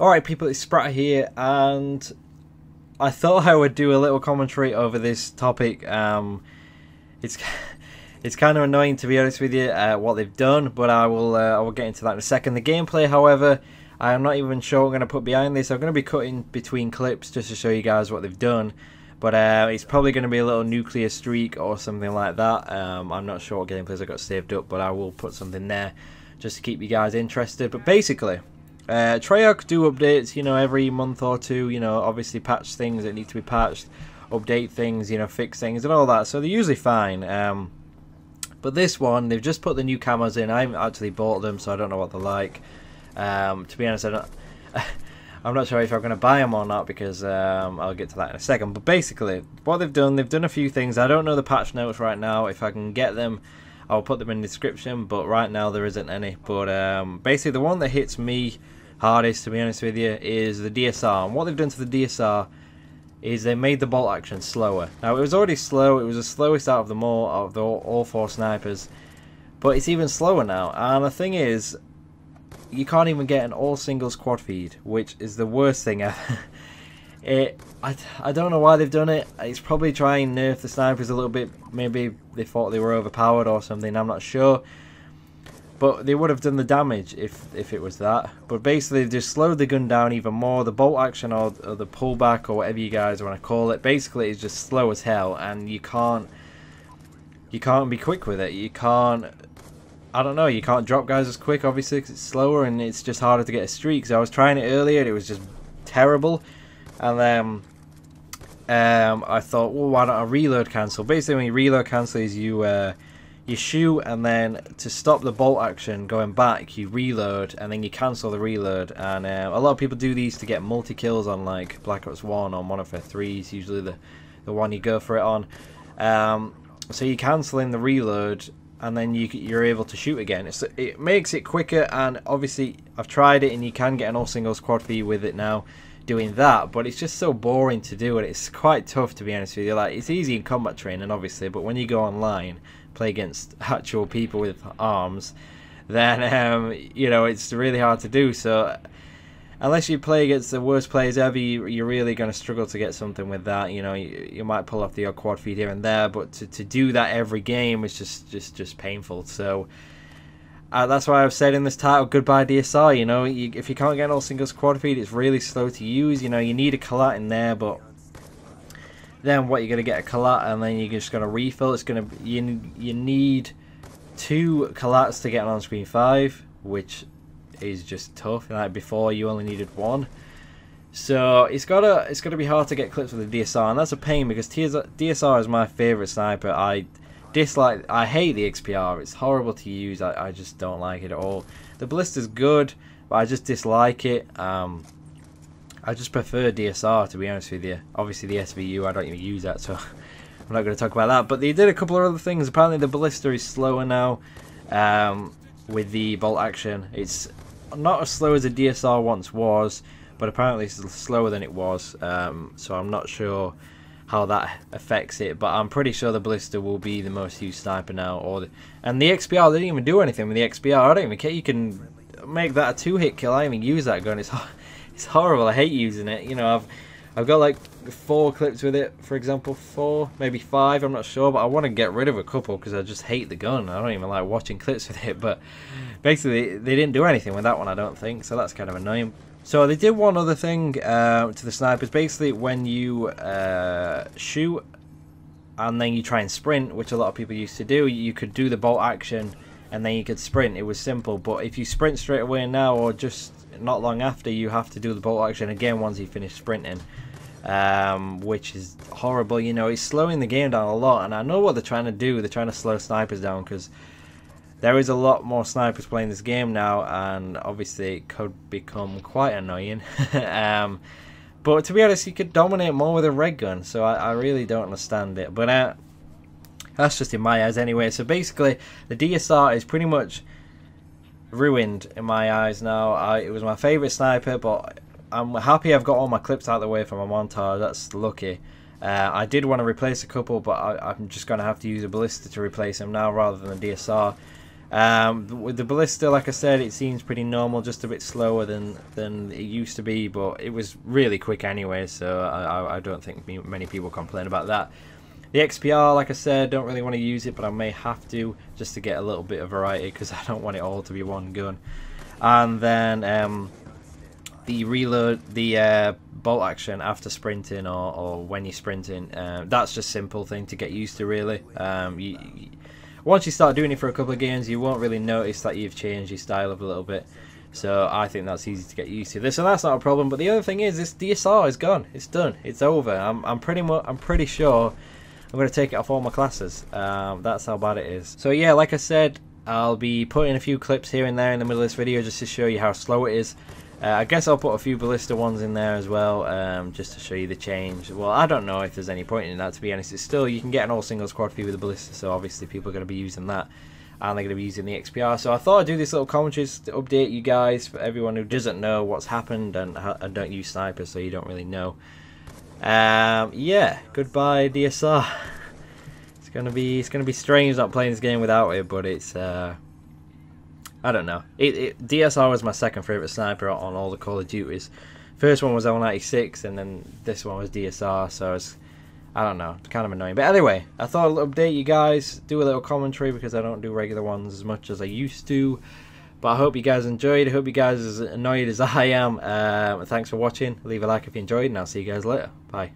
Alright people, it's Spratt here, and I thought I would do a little commentary over this topic. Um, it's it's kind of annoying to be honest with you, uh, what they've done, but I will uh, I will get into that in a second. The gameplay, however, I am not even sure what I'm going to put behind this. I'm going to be cutting between clips just to show you guys what they've done. But uh, it's probably going to be a little nuclear streak or something like that. Um, I'm not sure what gameplays I got saved up, but I will put something there just to keep you guys interested. But basically, uh, Treyarch do updates, you know, every month or two. You know, obviously patch things that need to be patched, update things, you know, fix things and all that. So they're usually fine. Um, but this one, they've just put the new camos in. I haven't actually bought them, so I don't know what they're like. Um, to be honest, I don't. I'm not sure if I'm going to buy them or not because um, I'll get to that in a second. But basically, what they've done, they've done a few things. I don't know the patch notes right now. If I can get them, I'll put them in the description. But right now, there isn't any. But um, basically, the one that hits me hardest, to be honest with you, is the DSR. And what they've done to the DSR is they made the bolt action slower. Now, it was already slow. It was the slowest out of them all, of the, all four snipers. But it's even slower now. And the thing is, you can't even get an all singles quad feed, which is the worst thing ever. It, I, I don't know why they've done it. It's probably trying to nerf the snipers a little bit. Maybe they thought they were overpowered or something. I'm not sure. But they would have done the damage if if it was that. But basically, they've just slowed the gun down even more. The bolt action or, or the pullback or whatever you guys want to call it, basically, is just slow as hell, and you can't you can't be quick with it. You can't I don't know, you can't drop guys as quick, obviously, because it's slower and it's just harder to get a streak. So I was trying it earlier, and it was just terrible. And then um, I thought, well, why don't I reload cancel? Basically, when you reload cancel is you, uh, you shoot, and then to stop the bolt action going back, you reload, and then you cancel the reload. And uh, a lot of people do these to get multi-kills on, like, Black Ops 1 or Warfare 3 is usually the, the one you go for it on. Um, so you cancel in the reload and then you, you're able to shoot again. It's, it makes it quicker, and obviously I've tried it, and you can get an all singles quad feed with it now, doing that. But it's just so boring to do, and it's quite tough to be honest with you. Like it's easy in combat training, obviously, but when you go online, play against actual people with arms, then um, you know it's really hard to do. So unless you play against the worst players ever, you, are really going to struggle to get something with that. You know, you, you might pull off the odd quad feed here and there, but to, to do that every game is just just just painful. So uh, that's why I've said in this title, goodbye DSR. You know, you, if you can't get all singles quad feed, it's really slow to use. You know, you need a collat in there, but then what you're going to get a collat, and then you're just to refill. It's to you you need two collats to get on screen five, which is just tough. Like before, you only needed one. So it's gotta it's gonna be hard to get clips with the DSR, and that's a pain because DSR is my favorite sniper. I dislike, I hate the XPR. It's horrible to use. I, I just don't like it at all. The Ballista's good, but I just dislike it. Um, I just prefer DSR to be honest with you. Obviously the SVU, I don't even use that, so I'm not going to talk about that. But they did a couple of other things. Apparently the Ballista is slower now um, with the bolt action. It's not as slow as the DSR once was, but apparently it's slower than it was. Um, so I'm not sure how that affects it, but I'm pretty sure the Ballista will be the most used sniper now. Or the, and the XPR they didn't even do anything with the XPR. I don't even care. You can make that a two-hit kill. I even use that gun. It's it's horrible. I hate using it. You know I've I've got like four clips with it, for example, four, maybe five, I'm not sure, but I want to get rid of a couple because I just hate the gun. I don't even like watching clips with it, but basically they didn't do anything with that one, I don't think, so that's kind of annoying. So they did one other thing uh, to the snipers. Basically, when you uh, shoot and then you try and sprint, which a lot of people used to do, you could do the bolt action and then you could sprint. It was simple, but if you sprint straight away now or just not long after, you have to do the bolt action again once you finish sprinting um, which is horrible. You know, he's slowing the game down a lot, and I know what they're trying to do. They're trying to slow snipers down because there is a lot more snipers playing this game now, and obviously it could become quite annoying. um, but to be honest, you could dominate more with a red gun, so I, I really don't understand it. But uh, that's just in my eyes anyway. So basically, the DSR is pretty much ruined in my eyes now. I, it was my favourite sniper, but I'm happy I've got all my clips out of the way for my montage. That's lucky. Uh, I did want to replace a couple, but I, am just going to have to use a ballista to replace them now rather than a DSR. Um, with the ballista, like I said, it seems pretty normal, just a bit slower than than it used to be, but it was really quick anyway, so I, I don't think many people complain about that. The XPR, like I said, don't really want to use it, but I may have to just to get a little bit of variety because I don't want it all to be one gun. And then um, the reload, the uh, bolt action after sprinting or, or when you're sprinting, uh, that's just simple thing to get used to really. Um, you, you, once you start doing it for a couple of games, you won't really notice that you've changed your style up a little bit. So I think that's easy to get used to. This and that's not a problem. But the other thing is, this DSR is gone. It's done. It's over. I'm, I'm pretty much. I'm pretty sure I'm going to take it off all my classes. Um, that's how bad it is. So yeah, like I said, I'll be putting a few clips here and there in the middle of this video just to show you how slow it is. Uh, I guess I'll put a few ballista ones in there as well, um, just to show you the change. Well, I don't know if there's any point in that, to be honest. It's still, you can get an all-singles quad feed with a ballista, so obviously people are going to be using that. And they're going to be using the XPR. So I thought I'd do this little commentary to update you guys, for everyone who doesn't know what's happened and, and don't use snipers, so you don't really know. Um, yeah, goodbye DSR. it's gonna be it's gonna be strange not playing this game without it, but it's uh, I don't know. It, it, DSR was my second favorite sniper on all the Call of Duties. First one was L96, and then this one was DSR. So it's, I don't know, it's kind of annoying. But anyway, I thought I'd update you guys, do a little commentary because I don't do regular ones as much as I used to. But I hope you guys enjoyed. I hope you guys as annoyed as I am. Uh, thanks for watching. Leave a like if you enjoyed, and I'll see you guys later. Bye.